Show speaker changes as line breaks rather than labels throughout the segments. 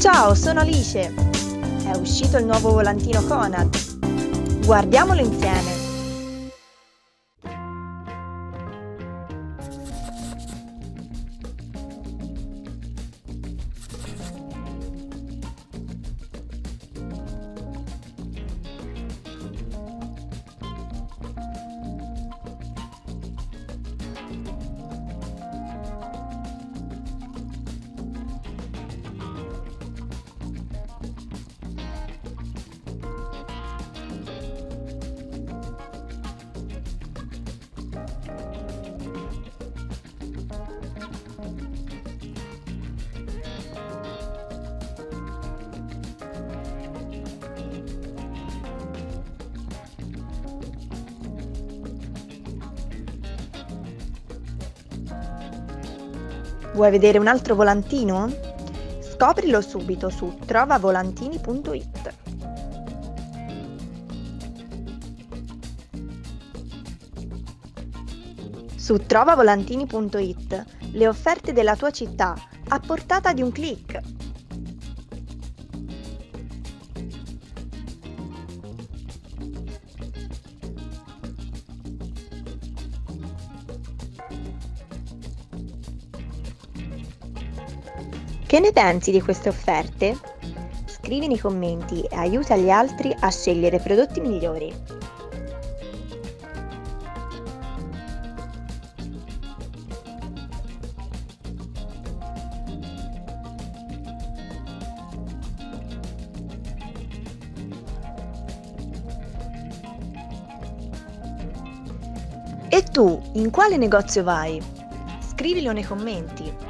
Ciao, sono Alice. È uscito il nuovo volantino Conad. Guardiamolo insieme. Vuoi vedere un altro volantino? Scoprilo subito su trovavolantini.it. Su trovavolantini.it le offerte della tua città a portata di un clic. Che ne pensi di queste offerte? Scrivi nei commenti e aiuta gli altri a scegliere prodotti migliori. E tu, in quale negozio vai? Scrivilo nei commenti.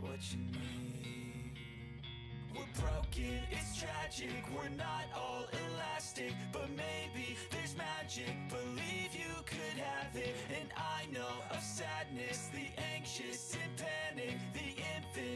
What you need We're broken, it's tragic. We're not all elastic But maybe there's magic. Believe you could have it. And I know of sadness The anxious and panic The infinite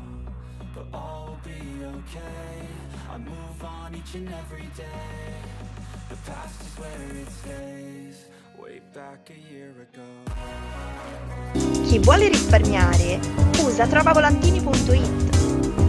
But all will be okay. I move on each and every day. The past is where it stays, way back a year ago.
Chi vuole risparmiare usa trovavolantini.it